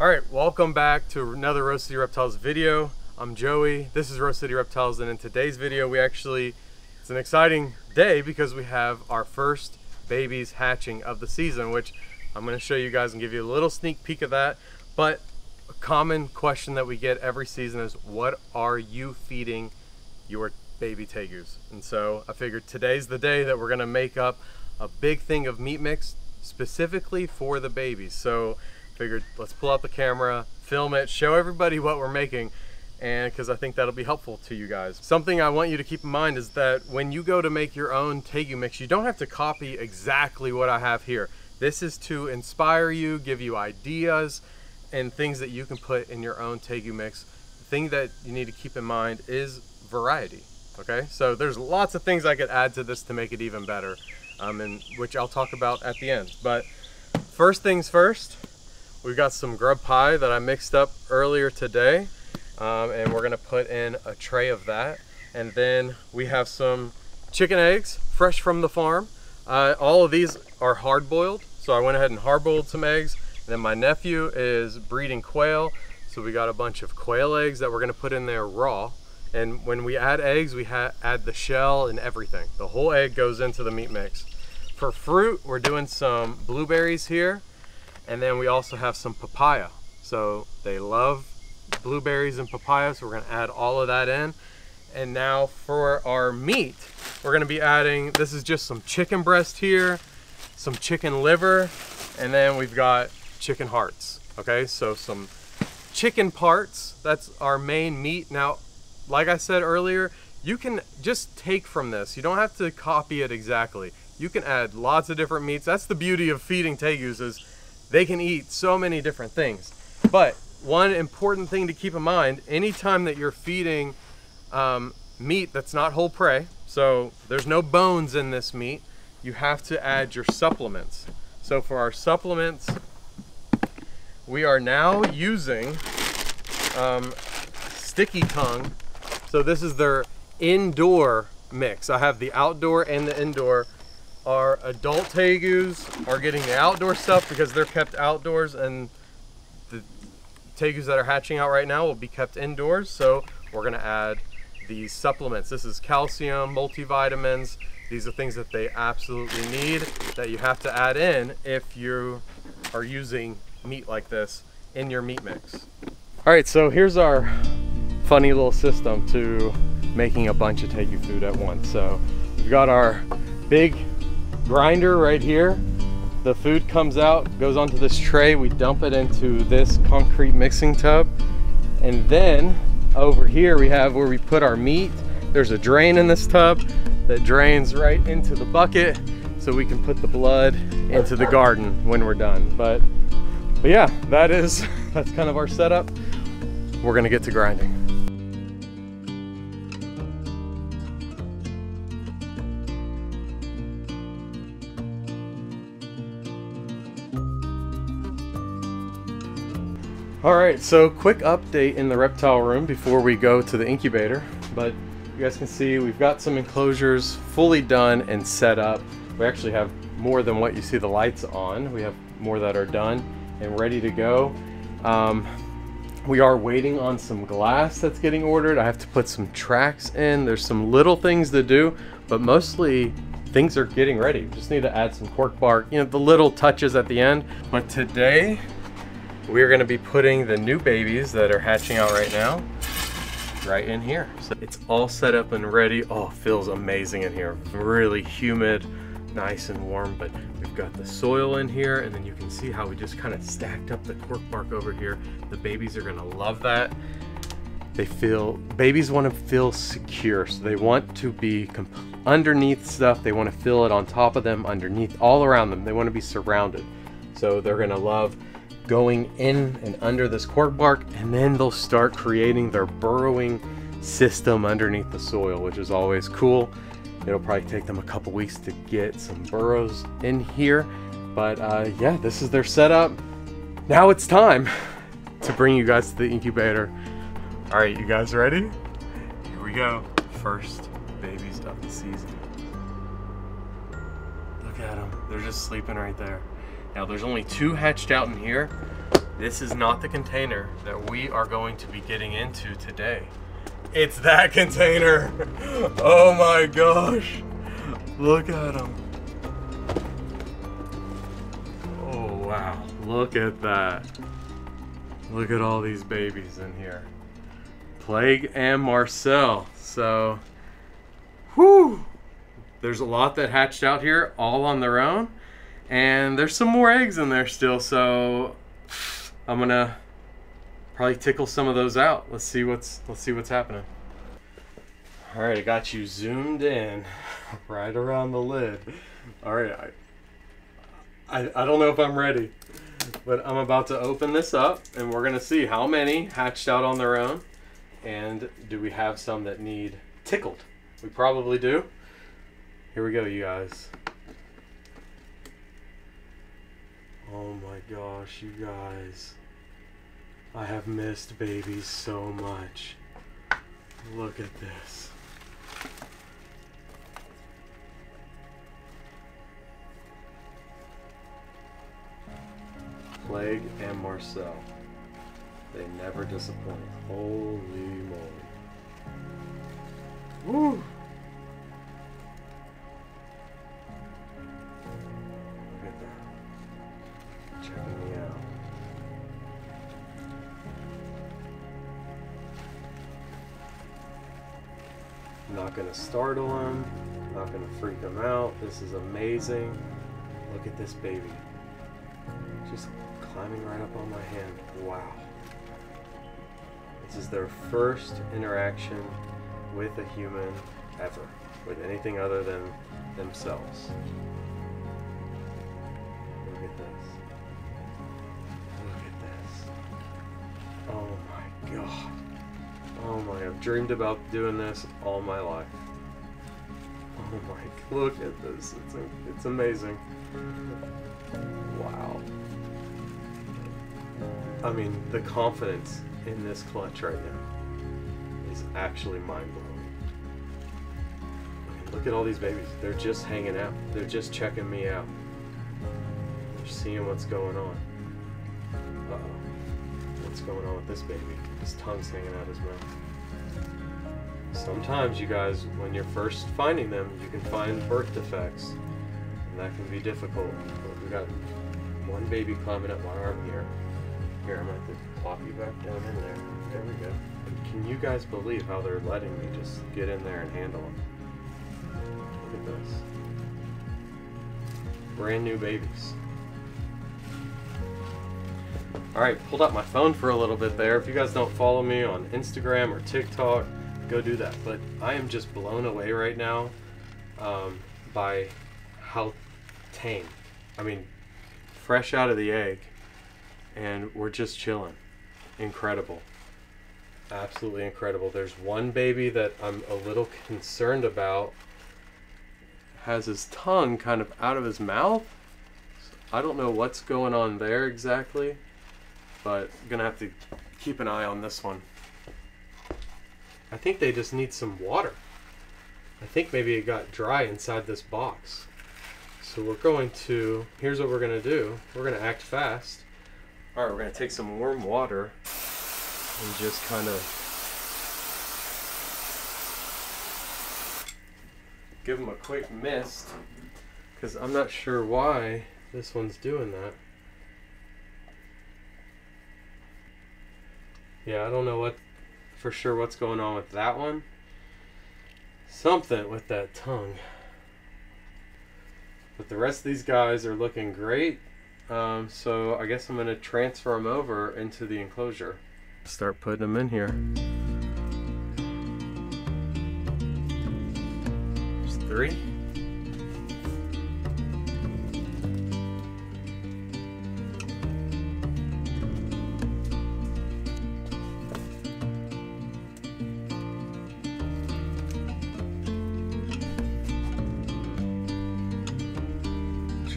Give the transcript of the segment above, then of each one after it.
All right, welcome back to another Rose City Reptiles video. I'm Joey, this is Rose City Reptiles, and in today's video, we actually, it's an exciting day because we have our first babies hatching of the season, which I'm gonna show you guys and give you a little sneak peek of that. But a common question that we get every season is, what are you feeding your baby tegus? And so I figured today's the day that we're gonna make up a big thing of meat mix specifically for the babies. So figured let's pull out the camera, film it, show everybody what we're making, and because I think that'll be helpful to you guys. Something I want you to keep in mind is that when you go to make your own Tegu mix, you don't have to copy exactly what I have here. This is to inspire you, give you ideas, and things that you can put in your own Tegu mix. The thing that you need to keep in mind is variety, okay? So there's lots of things I could add to this to make it even better, um, and which I'll talk about at the end. But first things first, We've got some grub pie that I mixed up earlier today um, and we're gonna put in a tray of that. And then we have some chicken eggs, fresh from the farm. Uh, all of these are hard boiled. So I went ahead and hard boiled some eggs. And then my nephew is breeding quail. So we got a bunch of quail eggs that we're gonna put in there raw. And when we add eggs, we add the shell and everything. The whole egg goes into the meat mix. For fruit, we're doing some blueberries here. And then we also have some papaya. So they love blueberries and papaya, so we're gonna add all of that in. And now for our meat, we're gonna be adding, this is just some chicken breast here, some chicken liver, and then we've got chicken hearts, okay? So some chicken parts, that's our main meat. Now, like I said earlier, you can just take from this. You don't have to copy it exactly. You can add lots of different meats. That's the beauty of feeding tegus is they can eat so many different things. But one important thing to keep in mind, anytime that you're feeding um, meat that's not whole prey, so there's no bones in this meat, you have to add your supplements. So for our supplements, we are now using um, Sticky Tongue. So this is their indoor mix. I have the outdoor and the indoor our adult tegus are getting the outdoor stuff because they're kept outdoors and the tegus that are hatching out right now will be kept indoors. So we're gonna add these supplements. This is calcium, multivitamins. These are things that they absolutely need that you have to add in if you are using meat like this in your meat mix. All right, so here's our funny little system to making a bunch of tegu food at once. So we've got our big grinder right here. The food comes out, goes onto this tray. We dump it into this concrete mixing tub. And then over here we have where we put our meat. There's a drain in this tub that drains right into the bucket so we can put the blood into the garden when we're done. But, but yeah, that is, that's kind of our setup. We're gonna get to grinding. All right, so quick update in the reptile room before we go to the incubator. But you guys can see we've got some enclosures fully done and set up. We actually have more than what you see the lights on. We have more that are done and ready to go. Um, we are waiting on some glass that's getting ordered. I have to put some tracks in. There's some little things to do, but mostly things are getting ready. Just need to add some cork bark, you know, the little touches at the end. But today we're gonna be putting the new babies that are hatching out right now right in here. So it's all set up and ready. Oh, feels amazing in here. Really humid, nice and warm, but we've got the soil in here and then you can see how we just kind of stacked up the cork bark over here. The babies are gonna love that. They feel, babies wanna feel secure. So they want to be underneath stuff. They wanna feel it on top of them, underneath, all around them. They wanna be surrounded. So they're gonna love going in and under this cork bark and then they'll start creating their burrowing system underneath the soil which is always cool. It'll probably take them a couple weeks to get some burrows in here. But uh, yeah this is their setup. Now it's time to bring you guys to the incubator. All right you guys ready? Here we go. First babies of the season. Look at them they're just sleeping right there now there's only two hatched out in here. this is not the container that we are going to be getting into today. It's that container. Oh my gosh. Look at them. Oh wow. Look at that. Look at all these babies in here. Plague and Marcel. So, whew. There's a lot that hatched out here all on their own. And there's some more eggs in there still, so I'm gonna probably tickle some of those out. Let's see what's let's see what's happening. All right, I got you zoomed in right around the lid. All right, I, I, I don't know if I'm ready, but I'm about to open this up and we're gonna see how many hatched out on their own and do we have some that need tickled? We probably do. Here we go, you guys. Oh my gosh, you guys. I have missed babies so much. Look at this. Plague and Marcel. They never disappoint. Holy moly. Woo! Gonna startle him, not gonna freak him out. This is amazing. Look at this baby. Just climbing right up on my hand. Wow. This is their first interaction with a human ever, with anything other than themselves. Look at this. Look at this. Oh my god. Oh my, I've dreamed about doing this all my life. Oh my, look at this. It's, it's amazing. Wow. I mean, the confidence in this clutch right now is actually mind-blowing. Look at all these babies. They're just hanging out. They're just checking me out. They're seeing what's going on. Uh-oh. What's going on with this baby? His tongue's hanging out his mouth. Sometimes, you guys, when you're first finding them, you can find birth defects, and that can be difficult. But we got one baby climbing up my arm here. Here, I'm going to plop you back down in there. There we go. Can you guys believe how they're letting me just get in there and handle them? Look at this. Brand new babies. Alright, pulled out my phone for a little bit there. If you guys don't follow me on Instagram or TikTok, go do that. But I am just blown away right now um, by how tame. I mean, fresh out of the egg, and we're just chilling. Incredible. Absolutely incredible. There's one baby that I'm a little concerned about. Has his tongue kind of out of his mouth. I don't know what's going on there exactly but I'm gonna have to keep an eye on this one. I think they just need some water. I think maybe it got dry inside this box. So we're going to, here's what we're gonna do. We're gonna act fast. All right, we're gonna take some warm water and just kind of give them a quick mist because I'm not sure why this one's doing that. Yeah, I don't know what for sure what's going on with that one. Something with that tongue. But the rest of these guys are looking great. Um, so I guess I'm going to transfer them over into the enclosure. Start putting them in here. There's three.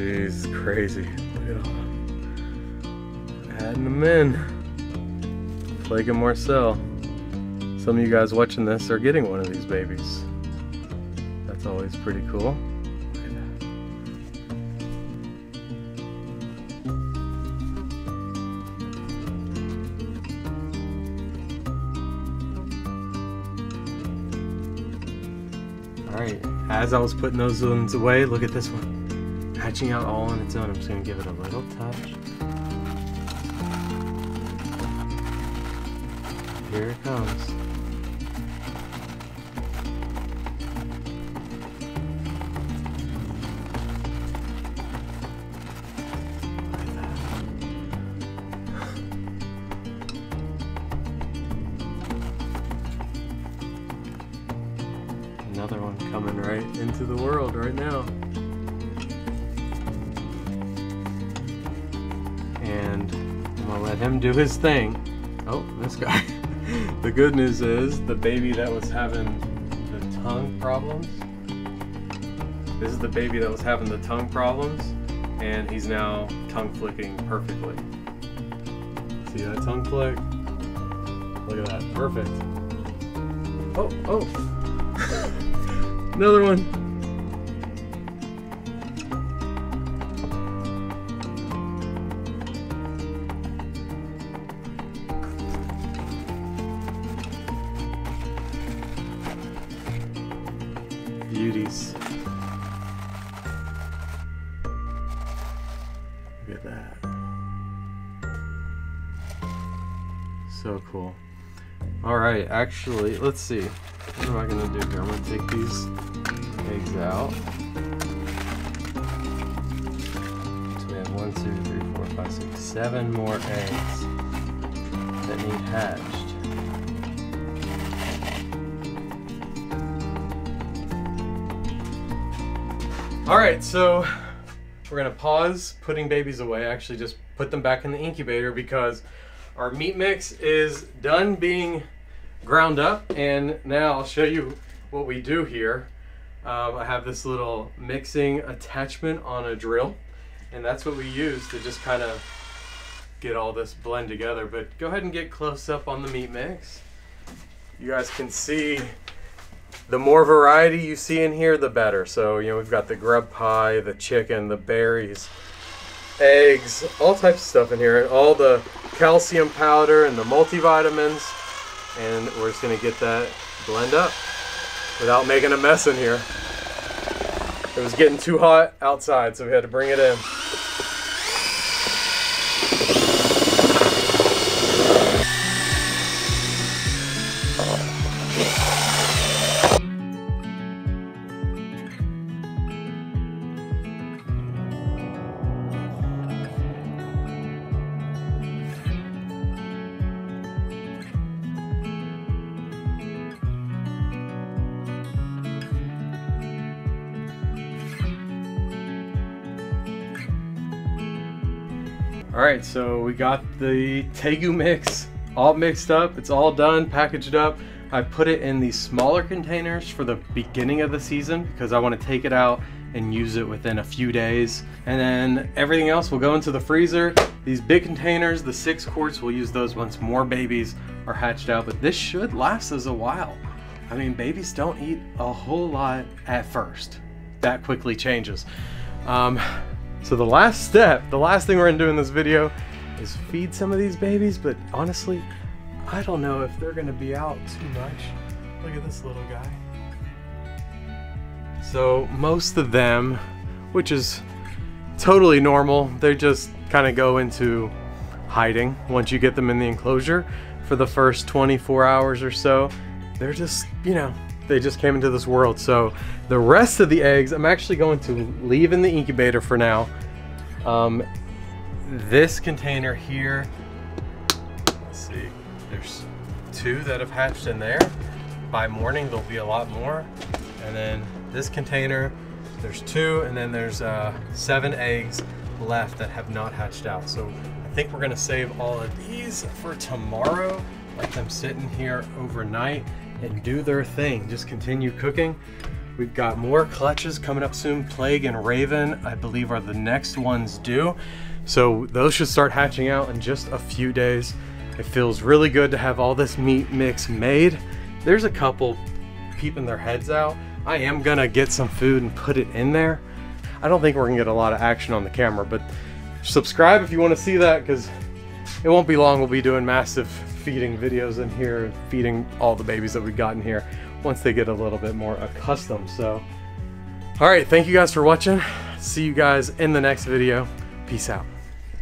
Jeez, crazy. Look at them. Adding them in. Plague and Marcel. Some of you guys watching this are getting one of these babies. That's always pretty cool. Alright, as I was putting those ones away, look at this one. Hatching out all on its own. I'm just gonna give it a little touch. Here it comes. Another one coming right into the world right now. Him do his thing. Oh, this guy. the good news is the baby that was having the tongue problems. This is the baby that was having the tongue problems, and he's now tongue flicking perfectly. See that tongue flick? Look at that, perfect. Oh, oh. Another one. At that. So cool. All right, actually, let's see. What am I gonna do here? I'm gonna take these eggs out. So we have one, two, three, four, five, six, seven more eggs that need hatched. All right, so we're gonna pause putting babies away. Actually, just put them back in the incubator because our meat mix is done being ground up and now I'll show you what we do here. Um, I have this little mixing attachment on a drill and that's what we use to just kind of get all this blend together. But go ahead and get close up on the meat mix. You guys can see the more variety you see in here, the better. So, you know, we've got the grub pie, the chicken, the berries, eggs, all types of stuff in here, and all the calcium powder and the multivitamins. And we're just gonna get that blend up without making a mess in here. It was getting too hot outside, so we had to bring it in. All right, so we got the Tegu mix all mixed up. It's all done, packaged up. I put it in these smaller containers for the beginning of the season because I want to take it out and use it within a few days. And then everything else will go into the freezer. These big containers, the six quarts, we'll use those once more babies are hatched out, but this should last us a while. I mean, babies don't eat a whole lot at first. That quickly changes. Um, so the last step, the last thing we're gonna do in this video is feed some of these babies, but honestly, I don't know if they're gonna be out too much. Look at this little guy. So most of them, which is totally normal, they just kind of go into hiding once you get them in the enclosure for the first 24 hours or so. They're just, you know, they just came into this world. So the rest of the eggs, I'm actually going to leave in the incubator for now. Um, this container here, let's see, there's two that have hatched in there. By morning, there'll be a lot more. And then this container, there's two, and then there's uh, seven eggs left that have not hatched out. So I think we're gonna save all of these for tomorrow, let them sit in here overnight and do their thing. Just continue cooking. We've got more clutches coming up soon. Plague and Raven, I believe, are the next ones due. So those should start hatching out in just a few days. It feels really good to have all this meat mix made. There's a couple peeping their heads out. I am gonna get some food and put it in there. I don't think we're gonna get a lot of action on the camera, but subscribe if you wanna see that because it won't be long. We'll be doing massive feeding videos in here, feeding all the babies that we've gotten here once they get a little bit more accustomed. So, all right, thank you guys for watching. See you guys in the next video. Peace out.